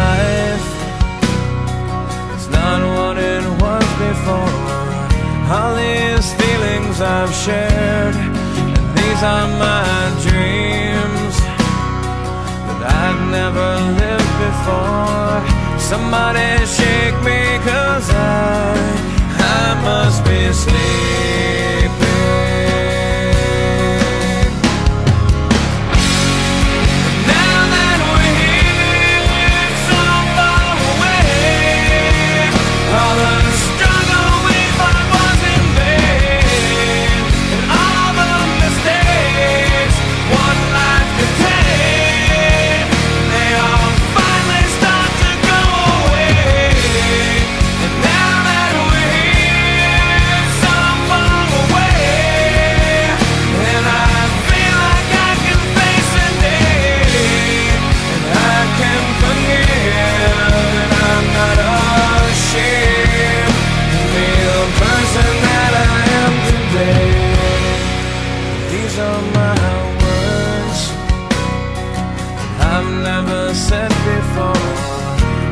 life. It's not what it was before. All these feelings I've shared And these are my dreams That I've never lived before. Somebody shake me cause I I must be asleep. These my words I've never said before.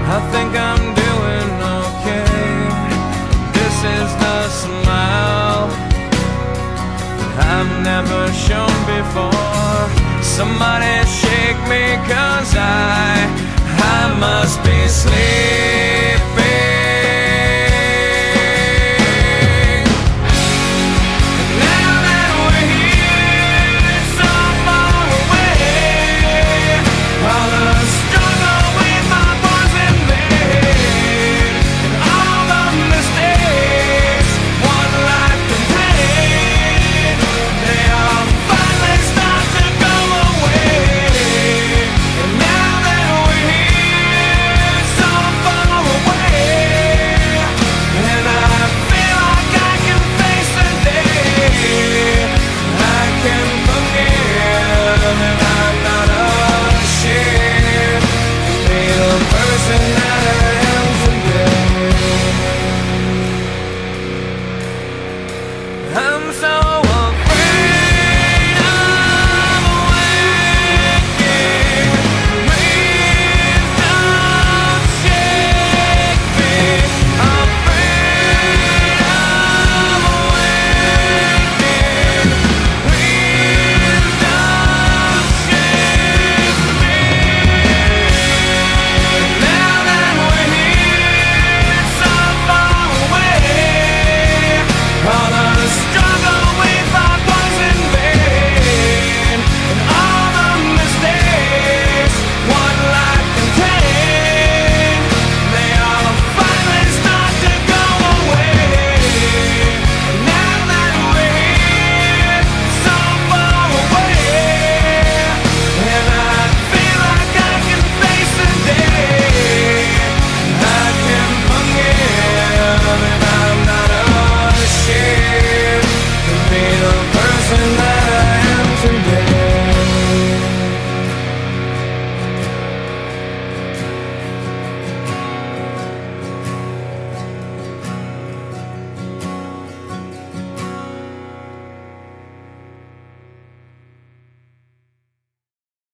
I think I'm doing okay. This is the smile I've never shown before. Somebody shake me, cause I, I must be sleeping.